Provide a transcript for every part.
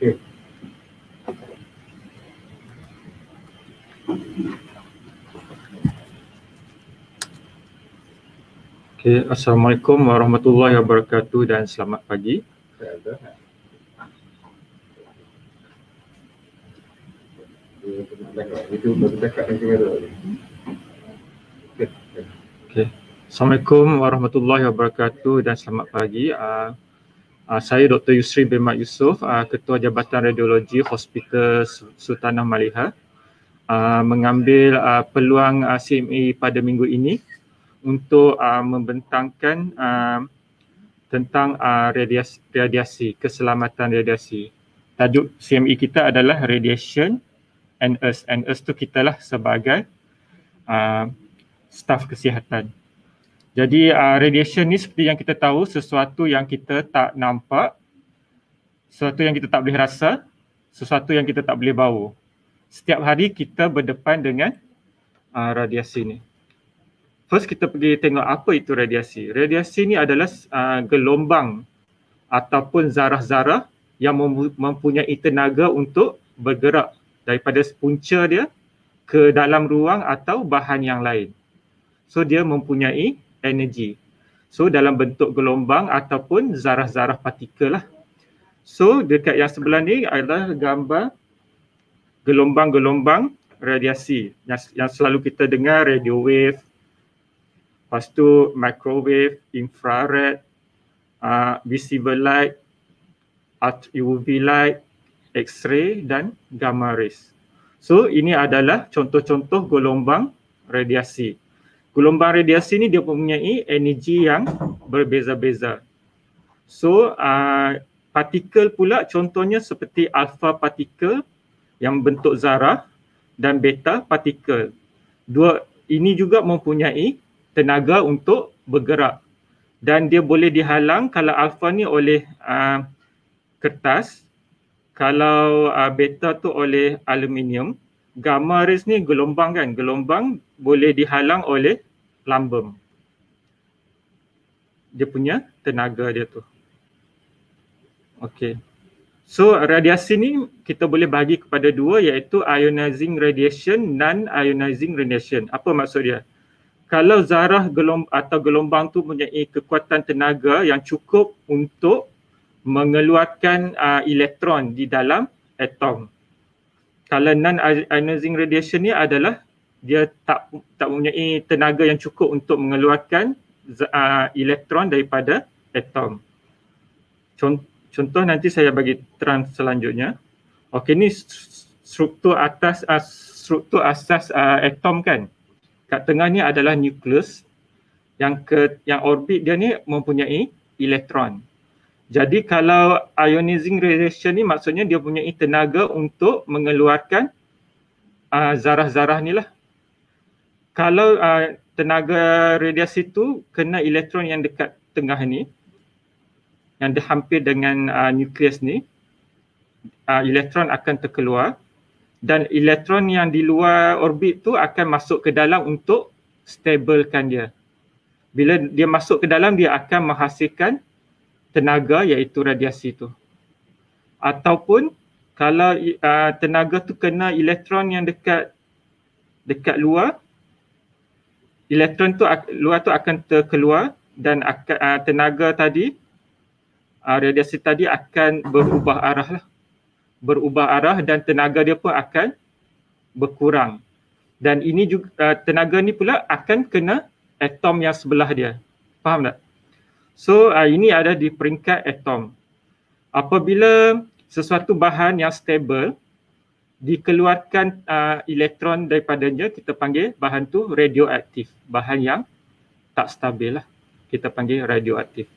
Okay. Okay, Assalamualaikum warahmatullahi wabarakatuh dan selamat pagi. Okay. Assalamualaikum warahmatullahi wabarakatuh dan selamat pagi. Uh, uh, saya Dr. Yusri bin Mat Yusof, uh, Ketua Jabatan Radiologi Hospital Sultanah Maliha uh, mengambil uh, peluang uh, CME pada minggu ini untuk uh, membentangkan uh, tentang uh, radiasi, radiasi, keselamatan radiasi. Tajuk CME kita adalah Radiation and Us. And Us tu kita lah sebagai uh, staf kesihatan. Jadi uh, radiation ni seperti yang kita tahu sesuatu yang kita tak nampak, sesuatu yang kita tak boleh rasa, sesuatu yang kita tak boleh bau. Setiap hari kita berdepan dengan uh, radiasi ni. First kita pergi tengok apa itu radiasi. Radiasi ni adalah uh, gelombang ataupun zarah-zarah yang mempunyai tenaga untuk bergerak daripada punca dia ke dalam ruang atau bahan yang lain. So dia mempunyai energi. So dalam bentuk gelombang ataupun zarah-zarah partikel lah. So dekat yang sebelah ni adalah gambar gelombang-gelombang radiasi yang, yang selalu kita dengar radio wave, Lepas tu microwave, infrared, uh, visible light, UV light, X-ray dan gamma rays. So ini adalah contoh-contoh gelombang radiasi. Gelombang radiasi ni dia mempunyai energi yang berbeza-beza. So uh, partikel pula contohnya seperti alpha partikel yang bentuk zarah dan beta partikel. Dua ini juga mempunyai tenaga untuk bergerak dan dia boleh dihalang kalau alfa ni oleh uh, kertas kalau uh, beta tu oleh aluminium gamma rays ni gelombang kan gelombang boleh dihalang oleh lambung. Dia punya tenaga dia tu. Okey. So radiasi ni kita boleh bagi kepada dua iaitu ionizing radiation non ionizing radiation. Apa maksud dia? Kalau zarah gelom atau gelombang tu mempunyai kekuatan tenaga yang cukup untuk mengeluarkan uh, elektron di dalam atom. Kalau non-ionizing radiation ni adalah dia tak tak mempunyai tenaga yang cukup untuk mengeluarkan uh, elektron daripada atom. Contoh nanti saya bagi terang selanjutnya. Okey ni struktur atas uh, struktur asas uh, atom kan kat tengah ni adalah nukleus yang ke yang orbit dia ni mempunyai elektron. Jadi kalau ionizing radiation ni maksudnya dia punya tenaga untuk mengeluarkan uh, zarah-zarah ni lah. Kalau uh, tenaga radiasi tu kena elektron yang dekat tengah ni yang hampir dengan uh, nukleus ni uh, elektron akan terkeluar dan elektron yang di luar orbit tu akan masuk ke dalam untuk stablekan dia. Bila dia masuk ke dalam dia akan menghasilkan tenaga iaitu radiasi tu. Ataupun kalau uh, tenaga tu kena elektron yang dekat dekat luar elektron tu luar tu akan terkeluar dan akan, uh, tenaga tadi uh, radiasi tadi akan berubah arah lah berubah arah dan tenaga dia pun akan berkurang. Dan ini juga uh, tenaga ni pula akan kena atom yang sebelah dia. Faham tak? So uh, ini ada di peringkat atom. Apabila sesuatu bahan yang stable dikeluarkan uh, elektron daripadanya kita panggil bahan tu radioaktif. Bahan yang tak stabil lah. Kita panggil radioaktif.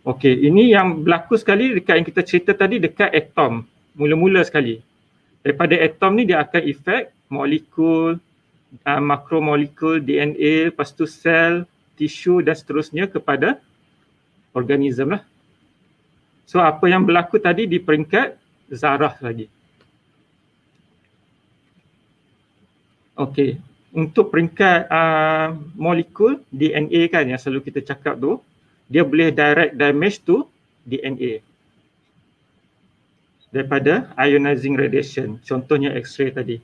Okey, ini yang berlaku sekali dekat yang kita cerita tadi dekat atom. Mula-mula sekali. Daripada atom ni dia akan efek molekul, uh, makromolekul, DNA, lepas tu sel, tisu dan seterusnya kepada organism lah. So apa yang berlaku tadi di peringkat zarah lagi. Okey, untuk peringkat uh, molekul DNA kan yang selalu kita cakap tu, dia boleh direct damage to DNA. daripada ionizing radiation. Contohnya X-ray tadi.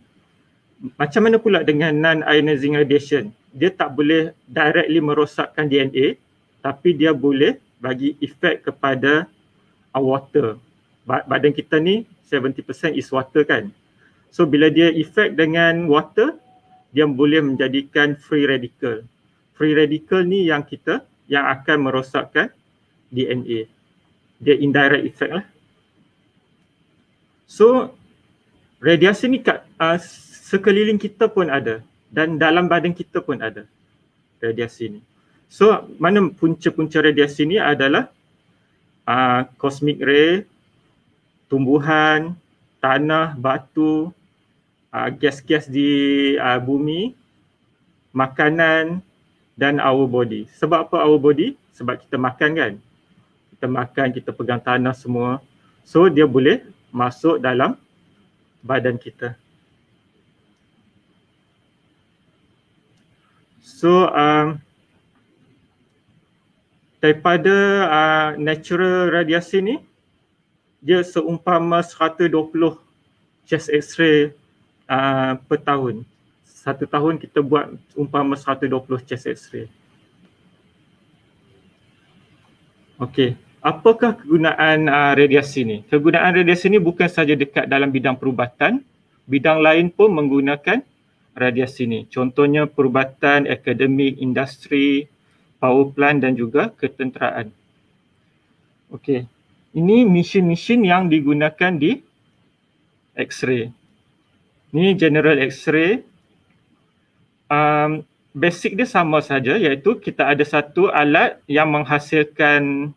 Macam mana pula dengan non-ionizing radiation? Dia tak boleh directly merosakkan DNA tapi dia boleh bagi efek kepada water. Badan kita ni 70% is water kan. So bila dia efek dengan water, dia boleh menjadikan free radical. Free radical ni yang kita yang akan merosakkan DNA. Dia indirect effect lah. So radiasi ni kat uh, sekeliling kita pun ada dan dalam badan kita pun ada radiasi ni. So mana punca-punca radiasi ni adalah uh, cosmic ray, tumbuhan, tanah, batu, uh, gas-gas di uh, bumi, makanan dan our body. Sebab apa our body? Sebab kita makan kan. Kita makan, kita pegang tanah semua. So dia boleh masuk dalam badan kita. So um, daripada uh, natural radiasi ni dia seumpama 120 chest x-ray uh, per tahun. Satu tahun kita buat umpama 120 chest x-ray. Okey apakah kegunaan uh, radiasi ni? Kegunaan radiasi ni bukan saja dekat dalam bidang perubatan, bidang lain pun menggunakan radiasi ni. Contohnya perubatan, akademik, industri, power plant dan juga ketenteraan. Okey. Ini mesin-mesin yang digunakan di X-ray. Ini general X-ray. Um, basic dia sama saja iaitu kita ada satu alat yang menghasilkan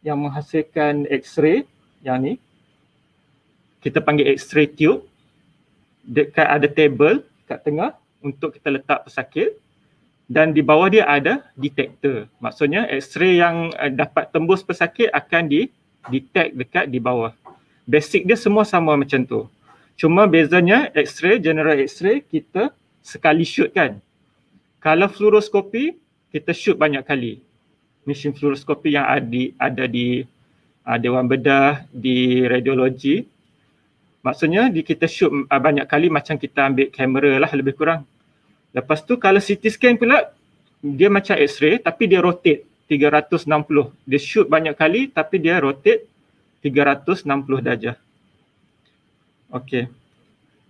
yang menghasilkan X-ray yang ni. Kita panggil X-ray tube. Dekat ada table kat tengah untuk kita letak pesakit. Dan di bawah dia ada detector. Maksudnya X-ray yang uh, dapat tembus pesakit akan di detect dekat di bawah. Basic dia semua sama macam tu cuma bezanya X-ray general X-ray kita sekali shoot kan kalau fluoroskopi kita shoot banyak kali mesin fluoroskopi yang ada ada di uh, Dewan Bedah, di radiologi. Maksudnya di kita shoot uh, banyak kali macam kita ambil kamera lah lebih kurang. Lepas tu kalau CT scan pula dia macam x-ray tapi dia rotate 360. Dia shoot banyak kali tapi dia rotate 360 darjah. Okay.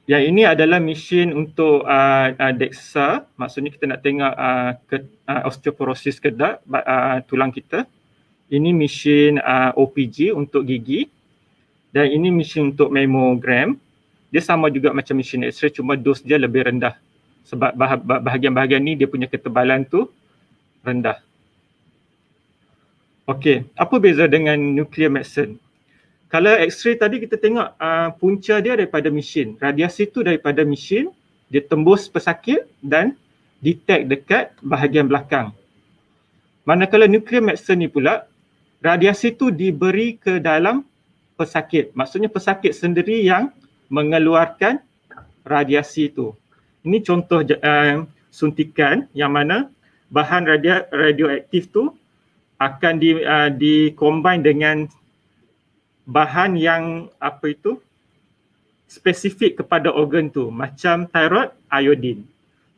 Yang ini adalah mesin untuk uh, uh, DEXA, maksudnya kita nak tengok uh, ke, uh, osteoporosis kedak uh, tulang kita. Ini mesin uh, OPG untuk gigi dan ini mesin untuk mammogram. Dia sama juga macam mesin X-ray cuma dos dia lebih rendah. Sebab bahagian-bahagian ni dia punya ketebalan tu rendah. Okey, apa beza dengan nuclear medicine? Kalau X-ray tadi kita tengok uh, punca dia daripada mesin. Radiasi tu daripada mesin, dia tembus pesakit dan detect dekat bahagian belakang. Manakala nuclear medicine ni pula, radiasi tu diberi ke dalam pesakit. Maksudnya pesakit sendiri yang mengeluarkan radiasi tu. Ini contoh uh, suntikan yang mana bahan radio radioaktif tu akan di uh, di combine dengan bahan yang apa itu spesifik kepada organ tu macam thyroid iodine.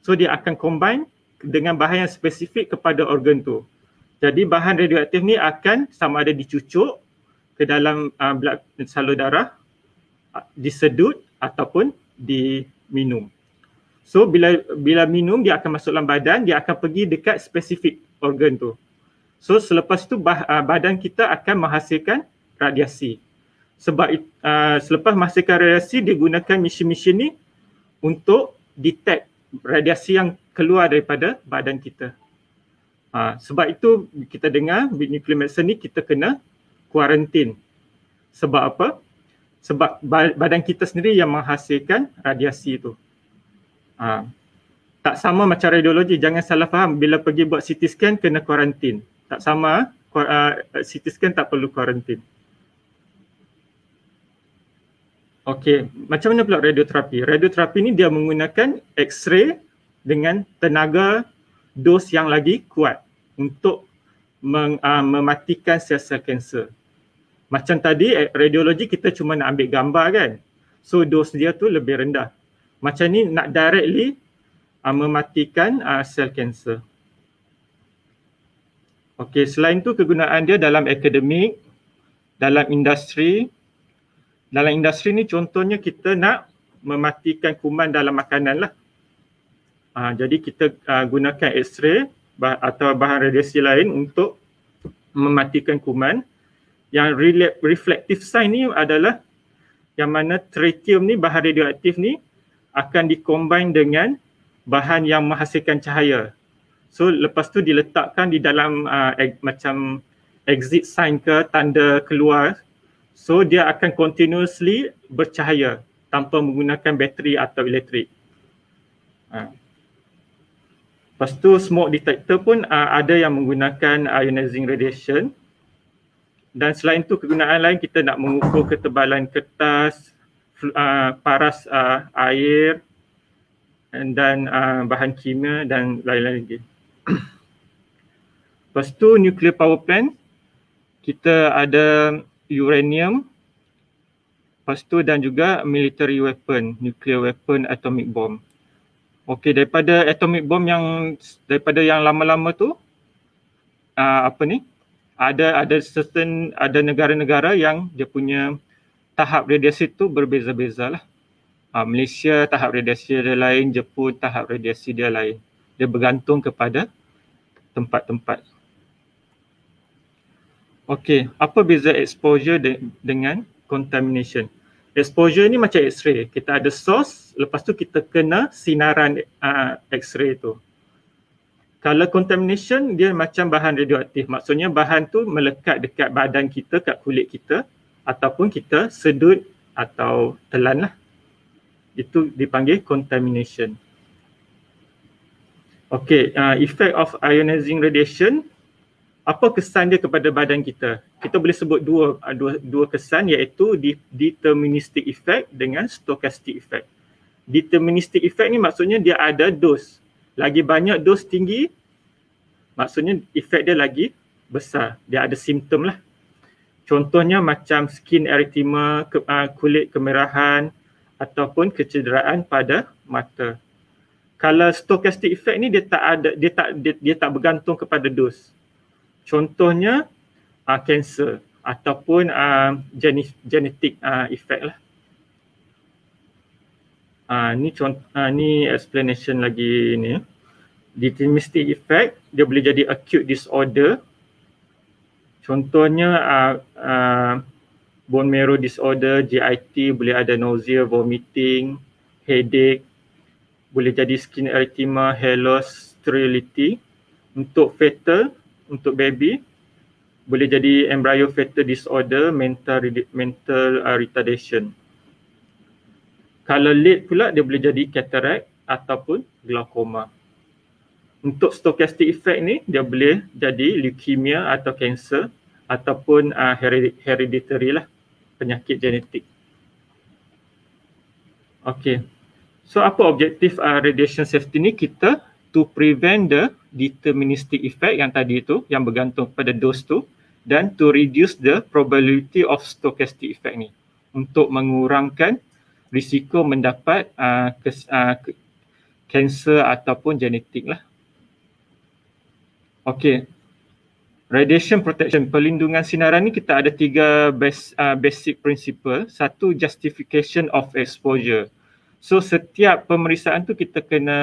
So dia akan combine dengan bahan yang spesifik kepada organ tu. Jadi bahan radioaktif ni akan sama ada dicucuk ke dalam uh, blood salur darah, uh, disedut ataupun diminum. So bila bila minum dia akan masuk dalam badan, dia akan pergi dekat spesifik organ tu. So selepas tu bah, uh, badan kita akan menghasilkan radiasi. Sebab uh, selepas menghasilkan radiasi dia gunakan mesin-mesin ni untuk detect radiasi yang keluar daripada badan kita. Uh, sebab itu kita dengar nuclear medicine ni kita kena kuarantin. Sebab apa? Sebab badan kita sendiri yang menghasilkan radiasi itu. Uh, tak sama macam radiologi, jangan salah faham bila pergi buat CT scan kena kuarantin. Tak sama, uh, CT scan tak perlu kuarantin. Okey, macam mana pula radioterapi? Radioterapi ni dia menggunakan X-ray dengan tenaga dos yang lagi kuat untuk meng, uh, mematikan sel-sel kanser. Macam tadi eh, radiologi kita cuma nak ambil gambar kan. So dos dia tu lebih rendah. Macam ni nak directly uh, mematikan uh, sel kanser. Okey, selain tu kegunaan dia dalam akademik, dalam industri. Dalam industri ni contohnya kita nak mematikan kuman dalam makanan lah. Uh, jadi kita uh, gunakan X-ray bah- atau bahan radiasi lain untuk mematikan kuman. Yang re- reflective sign ni adalah yang mana tritium ni bahan radioaktif ni akan dikombine dengan bahan yang menghasilkan cahaya. So lepas tu diletakkan di dalam uh, eg- macam exit sign ke tanda keluar. So dia akan continuously bercahaya tanpa menggunakan bateri atau elektrik. Uh. Lepas tu smoke detector pun uh, ada yang menggunakan ionizing radiation. Dan selain tu kegunaan lain kita nak mengukur ketebalan kertas, uh, paras uh, air dan uh, bahan kimia dan lain-lain lagi. Lepas tu nuclear power plant kita ada uranium lepas tu dan juga military weapon, nuclear weapon, atomic bomb. Okey daripada atomic bomb yang daripada yang lama-lama tu uh, apa ni? Ada ada certain ada negara-negara yang dia punya tahap radiasi tu berbeza-beza lah. Uh, Malaysia tahap radiasi dia lain, Jepun tahap radiasi dia lain. Dia bergantung kepada tempat-tempat. Okey, apa beza exposure de- dengan contamination? Exposure ni macam X-ray. Kita ada source, lepas tu kita kena sinaran uh, X-ray tu. Kalau contamination, dia macam bahan radioaktif. Maksudnya bahan tu melekat dekat badan kita, kat kulit kita ataupun kita sedut atau telan lah. Itu dipanggil contamination. Okay, uh, effect of ionizing radiation, apa kesan dia kepada badan kita? Kita boleh sebut dua uh, dua, dua kesan iaitu deterministic effect dengan stochastic effect. Deterministic effect ni maksudnya dia ada dos. Lagi banyak dos tinggi, maksudnya efek dia lagi besar. Dia ada simptom lah. Contohnya macam skin erythema, ke, uh, kulit kemerahan ataupun kecederaan pada mata kalau stochastic effect ni dia tak ada dia tak dia, dia tak bergantung kepada dos. Contohnya uh, cancer ataupun uh, genetic uh, effect lah. Uh, ni contoh uh, ni explanation lagi ni. Deterministic effect dia boleh jadi acute disorder. Contohnya uh, uh, bone marrow disorder, GIT boleh ada nausea, vomiting, headache, boleh jadi skin erythema, hair loss, sterility. Untuk fetal, untuk baby, boleh jadi embryo fetal disorder, mental mental uh, retardation. Kalau late pula dia boleh jadi cataract ataupun glaucoma. Untuk stochastic effect ni dia boleh jadi leukemia atau cancer ataupun uh, hereditary lah penyakit genetik. Okay. So apa objektif uh, radiation safety ni kita to prevent the deterministic effect yang tadi tu yang bergantung pada dose tu dan to reduce the probability of stochastic effect ni untuk mengurangkan risiko mendapat uh, kes, uh, cancer ataupun genetik lah. Okay. Radiation protection, perlindungan sinaran ni kita ada tiga base, uh, basic principle. Satu, justification of exposure. So setiap pemeriksaan tu kita kena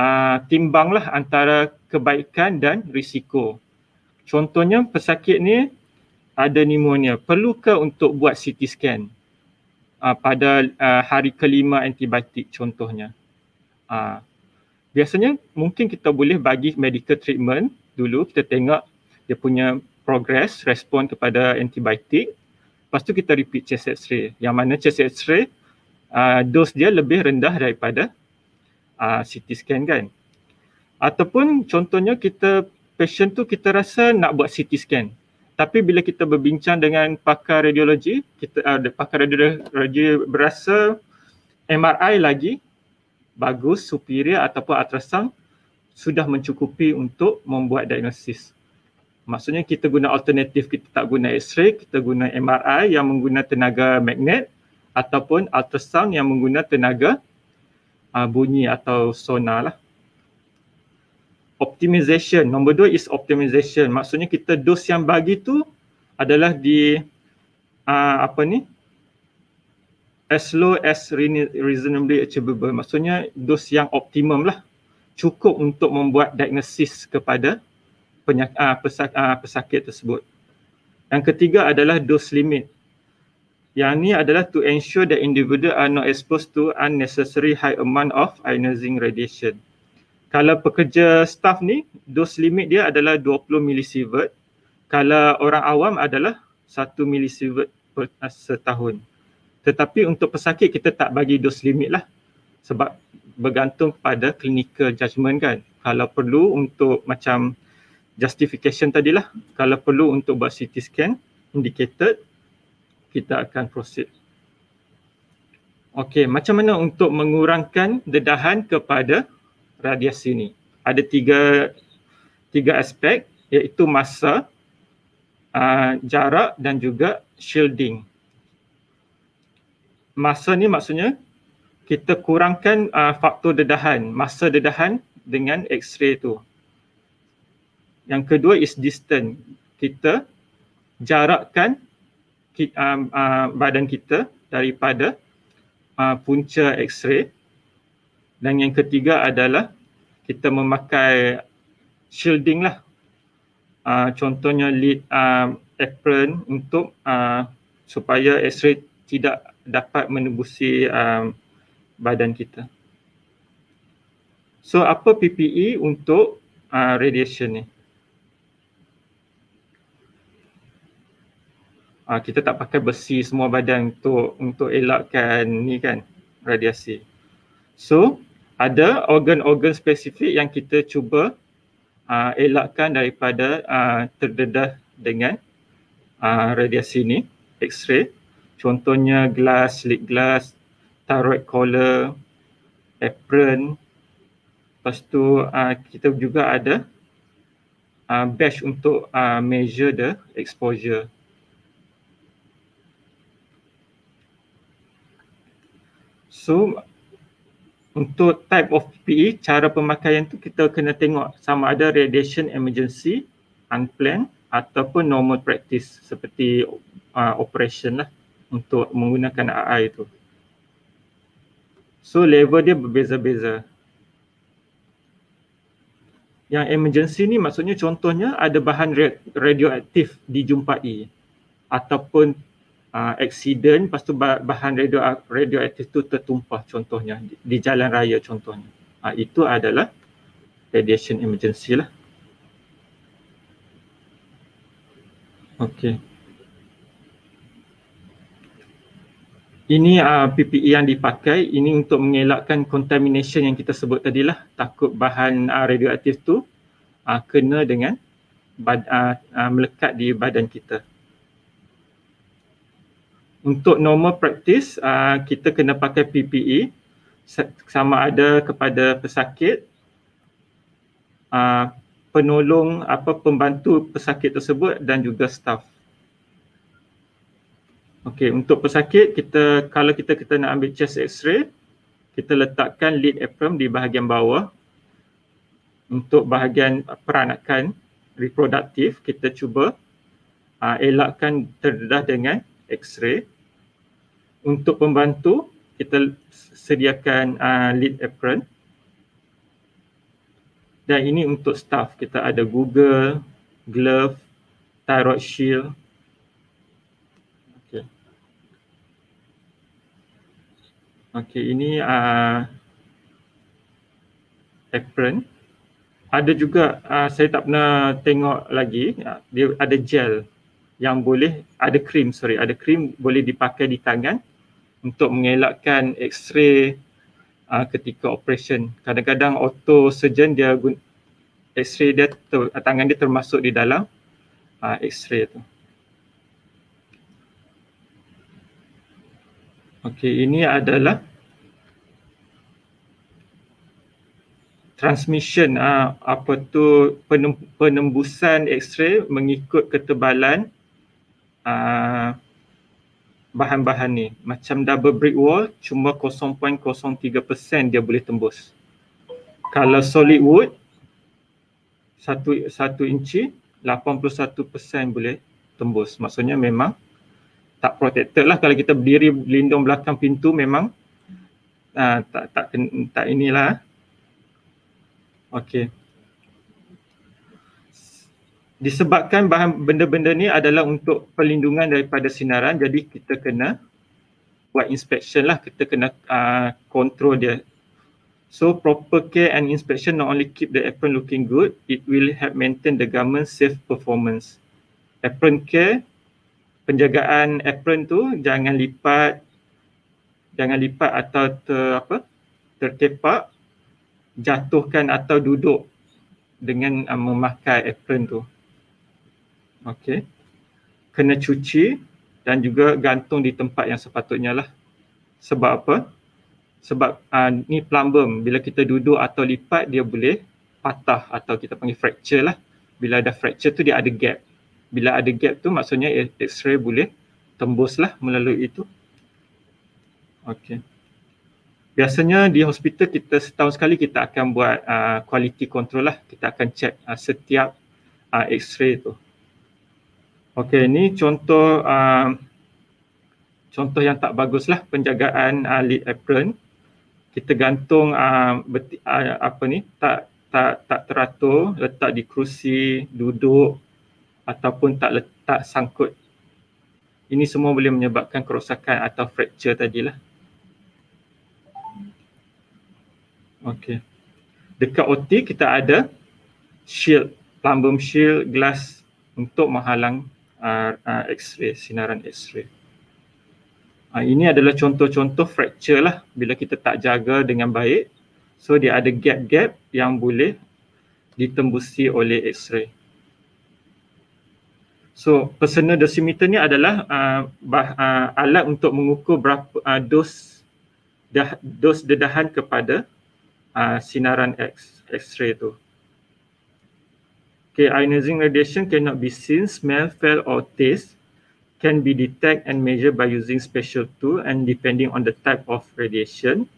uh, timbanglah antara kebaikan dan risiko. Contohnya pesakit ni ada pneumonia. Perlukah untuk buat CT scan uh, pada uh, hari kelima antibiotik contohnya? Uh, biasanya mungkin kita boleh bagi medical treatment dulu. Kita tengok dia punya progress, respon kepada antibiotik. Lepas tu kita repeat chest x-ray. Yang mana chest x-ray uh, dos dia lebih rendah daripada uh, CT scan kan. Ataupun contohnya kita patient tu kita rasa nak buat CT scan. Tapi bila kita berbincang dengan pakar radiologi, kita uh, pakar radiologi berasa MRI lagi bagus, superior ataupun ultrasound sudah mencukupi untuk membuat diagnosis. Maksudnya kita guna alternatif, kita tak guna X-ray, kita guna MRI yang menggunakan tenaga magnet ataupun ultrasound yang menggunakan tenaga uh, bunyi atau sonar lah. Optimization, nombor dua is optimization. Maksudnya kita dos yang bagi tu adalah di uh, apa ni as low as reasonably achievable. Maksudnya dos yang optimum lah. Cukup untuk membuat diagnosis kepada penyak, uh, pesak, uh, pesakit tersebut. Yang ketiga adalah dose limit. Yang ni adalah to ensure that individual are not exposed to unnecessary high amount of ionizing radiation. Kalau pekerja staff ni, dose limit dia adalah 20 milisievert. Kalau orang awam adalah 1 milisievert per uh, setahun. Tetapi untuk pesakit kita tak bagi dose limit lah. Sebab bergantung pada clinical judgement kan. Kalau perlu untuk macam justification tadilah kalau perlu untuk buat CT scan indicated kita akan proceed. Okey, macam mana untuk mengurangkan dedahan kepada radiasi ni? Ada tiga tiga aspek iaitu masa, uh, jarak dan juga shielding. Masa ni maksudnya kita kurangkan uh, faktor dedahan, masa dedahan dengan X-ray tu. Yang kedua is distance. Kita jarakkan um, uh, badan kita daripada uh, punca X-ray. Dan yang ketiga adalah kita memakai shielding lah. Uh, contohnya lead um, apron untuk uh, supaya X-ray tidak dapat menembusi um, badan kita. So apa PPE untuk uh, radiation ni? Uh, kita tak pakai besi semua badan untuk untuk elakkan ni kan radiasi. So ada organ-organ spesifik yang kita cuba uh, elakkan daripada uh, terdedah dengan uh, radiasi ni, X-ray. Contohnya glass, slit glass, thyroid collar, apron. Lepas tu uh, kita juga ada uh, badge untuk uh, measure the exposure. So untuk type of PPE, cara pemakaian tu kita kena tengok sama ada radiation emergency, unplanned ataupun normal practice seperti uh, operation lah untuk menggunakan AI itu. So level dia berbeza-beza. Yang emergency ni maksudnya contohnya ada bahan radioaktif dijumpai ataupun uh, accident lepas tu bahan radio radioaktif tu tertumpah contohnya di, di jalan raya contohnya. Uh, itu adalah radiation emergency lah. Okey. Ini uh, PPE yang dipakai ini untuk mengelakkan contamination yang kita sebut tadi lah. Takut bahan uh, radioaktif tu uh, kena dengan bad, uh, uh, melekat di badan kita untuk normal practice uh, kita kena pakai PPE sama ada kepada pesakit uh, penolong apa pembantu pesakit tersebut dan juga staff. Okey, untuk pesakit kita kalau kita kita nak ambil chest x-ray kita letakkan lead apron di bahagian bawah. Untuk bahagian peranakan reproduktif kita cuba uh, elakkan terdedah dengan X-ray. Untuk pembantu, kita sediakan uh, lead apron. Dan ini untuk staff. Kita ada Google, glove, thyroid shield. Okay. Okay, ini uh, apron. Ada juga, uh, saya tak pernah tengok lagi, dia ada gel yang boleh ada krim sorry ada krim boleh dipakai di tangan untuk mengelakkan x-ray uh, ketika operation. Kadang-kadang auto surgeon dia guna x-ray dia ter, tangan dia termasuk di dalam uh, x-ray tu. Okey, ini adalah transmission uh, apa tu penembusan X-ray mengikut ketebalan uh, bahan-bahan ni. Macam double brick wall cuma 0.03% dia boleh tembus. Kalau solid wood satu satu inci 81% boleh tembus. Maksudnya memang tak protected lah kalau kita berdiri lindung belakang pintu memang uh, tak tak tak inilah Okey. Disebabkan bahan benda-benda ni adalah untuk perlindungan daripada sinaran jadi kita kena buat inspection lah kita kena uh, control dia. So proper care and inspection not only keep the apron looking good, it will help maintain the garment safe performance. Apron care, penjagaan apron tu jangan lipat jangan lipat atau ter, apa terkepak jatuhkan atau duduk dengan uh, memakai apron tu. Okey. Kena cuci dan juga gantung di tempat yang sepatutnya lah. Sebab apa? Sebab uh, ni plumbum bila kita duduk atau lipat dia boleh patah atau kita panggil fracture lah. Bila ada fracture tu dia ada gap. Bila ada gap tu maksudnya x-ray boleh tembus lah melalui itu. Okey biasanya di hospital kita setahun sekali kita akan buat uh, quality control lah. Kita akan check uh, setiap uh, x-ray tu. Okey, ni contoh uh, contoh yang tak bagus lah penjagaan uh, lead apron. Kita gantung uh, beti, uh, apa ni tak tak tak teratur, letak di kerusi, duduk ataupun tak letak sangkut. Ini semua boleh menyebabkan kerosakan atau fracture tadilah. Okey. Dekat OT kita ada shield, plumbum shield glass untuk menghalang uh, X-ray, sinaran X-ray. Uh, ini adalah contoh-contoh fracture lah bila kita tak jaga dengan baik. So dia ada gap-gap yang boleh ditembusi oleh X-ray. So personal dosimeter ni adalah uh, bah, uh, alat untuk mengukur berapa uh, dos dah, dos dedahan kepada uh, sinaran X, X-ray tu. Okay, ionizing radiation cannot be seen, smell, feel or taste. Can be detected and measured by using special tool and depending on the type of radiation.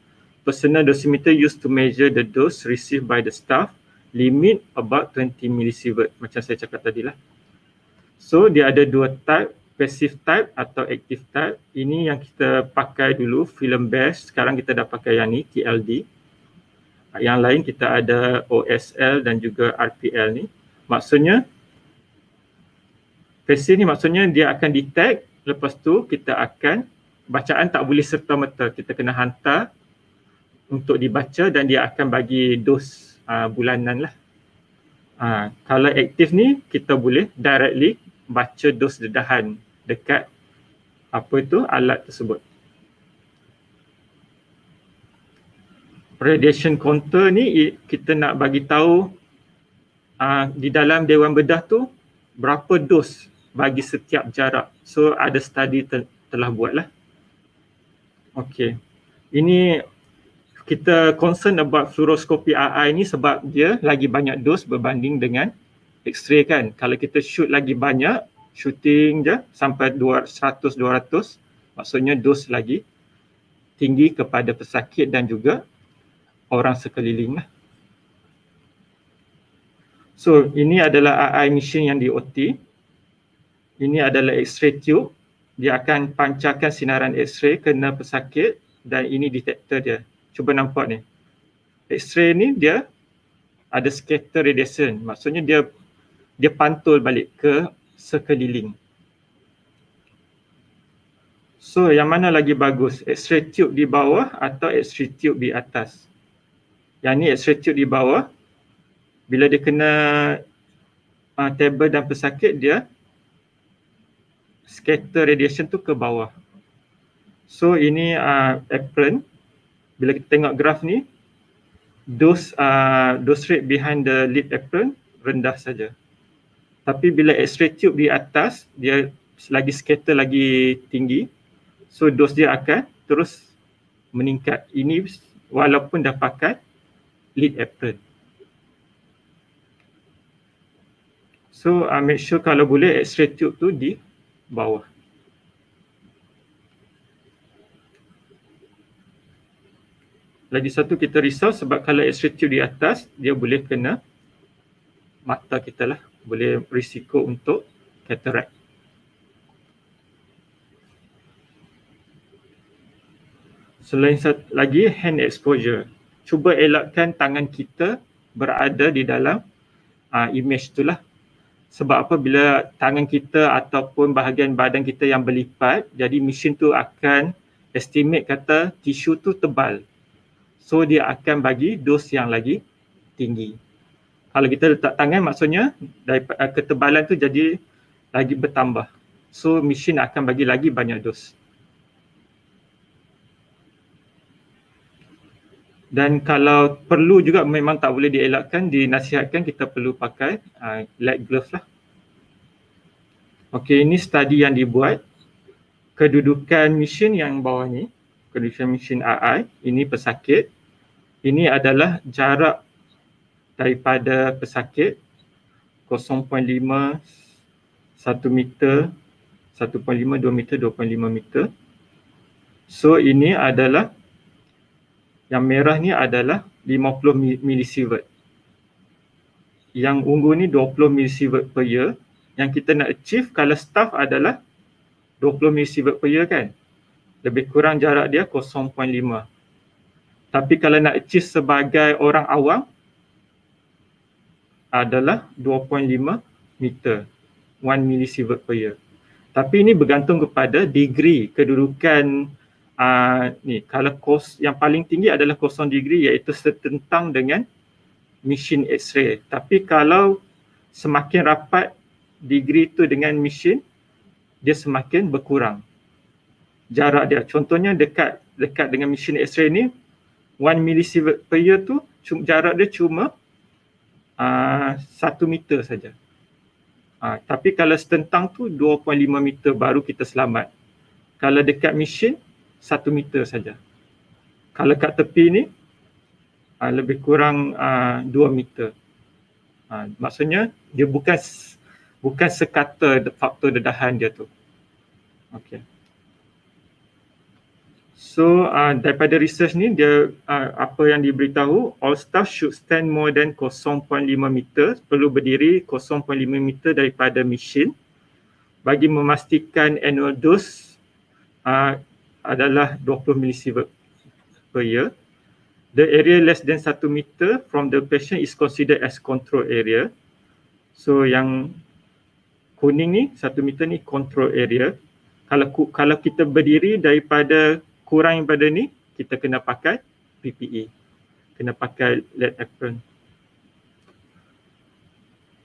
Personal dosimeter used to measure the dose received by the staff limit about 20 millisievert macam saya cakap tadi lah. So dia ada dua type, passive type atau active type. Ini yang kita pakai dulu film best, sekarang kita dah pakai yang ni TLD yang lain kita ada OSL dan juga RPL ni. Maksudnya passive ni maksudnya dia akan detect lepas tu kita akan bacaan tak boleh serta-merta. Kita kena hantar untuk dibaca dan dia akan bagi dos uh, bulanan lah. Uh, kalau aktif ni kita boleh directly baca dos dedahan dekat apa itu alat tersebut. radiation counter ni kita nak bagi tahu uh, di dalam dewan bedah tu berapa dos bagi setiap jarak. So ada study te- telah buat lah. Okay. Ini kita concern about fluoroscopy RI ni sebab dia lagi banyak dos berbanding dengan X-ray kan. Kalau kita shoot lagi banyak, shooting je sampai 100-200, maksudnya dos lagi tinggi kepada pesakit dan juga orang sekeliling lah. So ini adalah AI machine yang di OT. Ini adalah X-ray tube. Dia akan pancarkan sinaran X-ray kena pesakit dan ini detektor dia. Cuba nampak ni. X-ray ni dia ada scatter radiation. Maksudnya dia dia pantul balik ke sekeliling. So yang mana lagi bagus? X-ray tube di bawah atau X-ray tube di atas? Yang ni X-ray tube di bawah. Bila dia kena uh, table dan pesakit dia scatter radiation tu ke bawah. So ini uh, apron. Bila kita tengok graf ni dose uh, dose rate behind the lid apron rendah saja. Tapi bila X-ray tube di atas dia lagi scatter lagi tinggi. So dose dia akan terus meningkat. Ini walaupun dah pakai lead apron. So uh, make sure kalau boleh X-ray tube tu di bawah. Lagi satu kita risau sebab kalau X-ray tube di atas dia boleh kena mata kita lah. Boleh risiko untuk cataract. Selain satu lagi hand exposure. Cuba elakkan tangan kita berada di dalam uh, image tu lah. Sebab apa bila tangan kita ataupun bahagian badan kita yang berlipat, jadi mesin tu akan estimate kata tisu tu tebal. So dia akan bagi dos yang lagi tinggi. Kalau kita letak tangan maksudnya daripada ketebalan tu jadi lagi bertambah. So mesin akan bagi lagi banyak dos. Dan kalau perlu juga memang tak boleh dielakkan, dinasihatkan kita perlu pakai uh, light glove lah. Okey, ini study yang dibuat. Kedudukan mesin yang bawah ni, kedudukan mesin AI, ini pesakit. Ini adalah jarak daripada pesakit 0.5, 1 meter, 1.5, 2 meter, 2.5 meter. So ini adalah yang merah ni adalah 50 milisievert. Yang ungu ni 20 milisievert per year. Yang kita nak achieve kalau staff adalah 20 milisievert per year kan. Lebih kurang jarak dia 0.5. Tapi kalau nak achieve sebagai orang awam adalah 2.5 meter. 1 milisievert per year. Tapi ini bergantung kepada degree kedudukan uh, ni kalau kos yang paling tinggi adalah kosong degree iaitu setentang dengan mesin X-ray. Tapi kalau semakin rapat degree tu dengan mesin dia semakin berkurang jarak dia. Contohnya dekat dekat dengan mesin X-ray ni 1 milisievert per year tu jarak dia cuma uh, 1 meter saja. Uh, tapi kalau setentang tu 2.5 meter baru kita selamat. Kalau dekat mesin satu meter saja. Kalau kat tepi ni uh, lebih kurang uh, dua meter. Uh, maksudnya dia bukan bukan sekata faktor dedahan dia tu. Okay. So uh, daripada research ni dia uh, apa yang diberitahu all staff should stand more than 0.5 meter perlu berdiri 0.5 meter daripada mesin bagi memastikan annual dose uh, adalah 20 milisievert per year. The area less than 1 meter from the patient is considered as control area. So yang kuning ni 1 meter ni control area. Kalau kalau kita berdiri daripada kurang daripada ni kita kena pakai PPE. Kena pakai lead apron.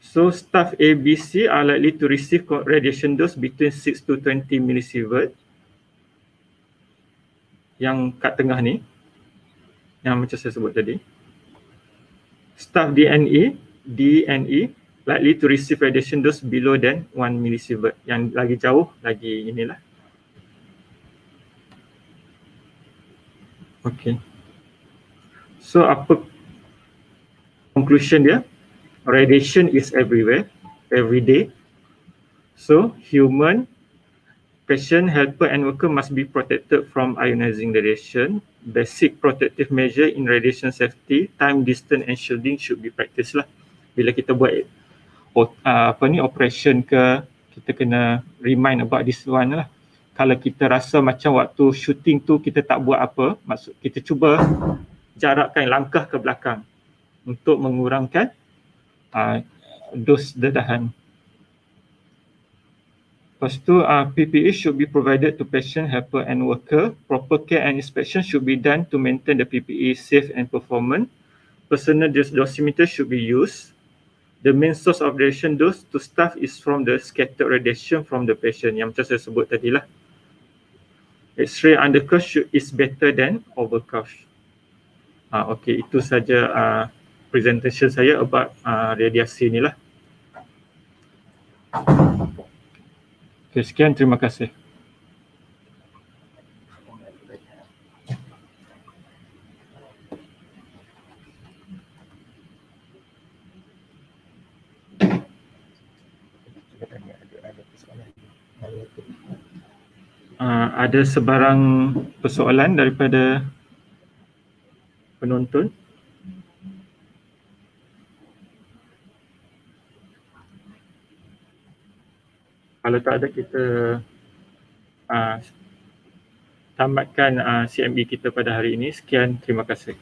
So staff ABC are likely to receive radiation dose between 6 to 20 millisievert yang kat tengah ni yang macam saya sebut tadi. Staff DNA DNE likely to receive radiation dose below than 1 millisievert yang lagi jauh lagi inilah. Okay. So apa conclusion dia? Radiation is everywhere every day so human patient, helper and worker must be protected from ionizing radiation. Basic protective measure in radiation safety, time, distance and shielding should be practiced lah. Bila kita buat uh, apa ni operation ke, kita kena remind about this one lah. Kalau kita rasa macam waktu shooting tu kita tak buat apa, maksud kita cuba jarakkan langkah ke belakang untuk mengurangkan uh, dos dedahan Lepas tu uh, PPE should be provided to patient, helper and worker. Proper care and inspection should be done to maintain the PPE safe and performant. Personal dosimeter should be used. The main source of radiation dose to staff is from the scattered radiation from the patient yang macam saya sebut tadi lah. X-ray undercuff should, is better than overcuff. Uh, okay, itu saja uh, presentation saya about uh, radiasi ni lah. Okay, sekian terima kasih. Uh, ada sebarang persoalan daripada penonton? Kalau tak ada kita uh, tamatkan uh, CME kita pada hari ini. Sekian, terima kasih.